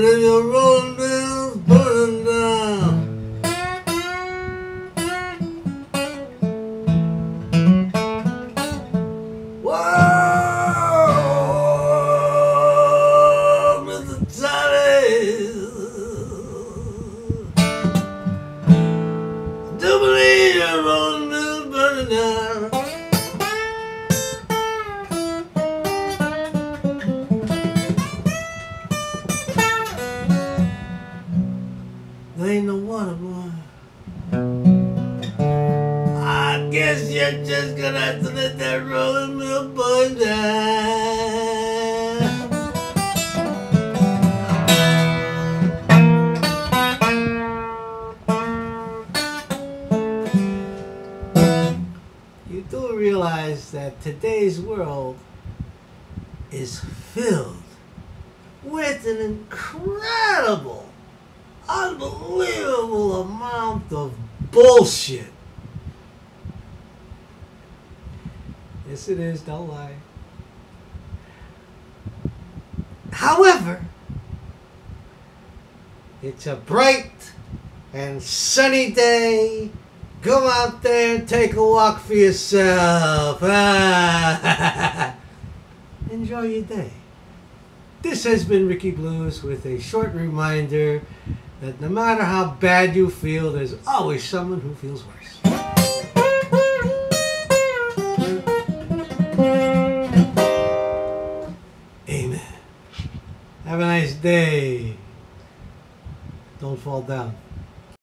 your rolling mills burning down. Do believe your rolling mills burning down. Ain't no water, boy. I guess you're just gonna have to let that rolling mill burn down. You do realize that today's world is filled with an incredible unbelievable amount of bullshit. Yes, it is, don't lie. However, it's a bright and sunny day. Go out there and take a walk for yourself. Enjoy your day. This has been Riki Blues with a short reminder that no matter how bad you feel, there's always someone who feels worse. Amen. Have a nice day. Don't fall down.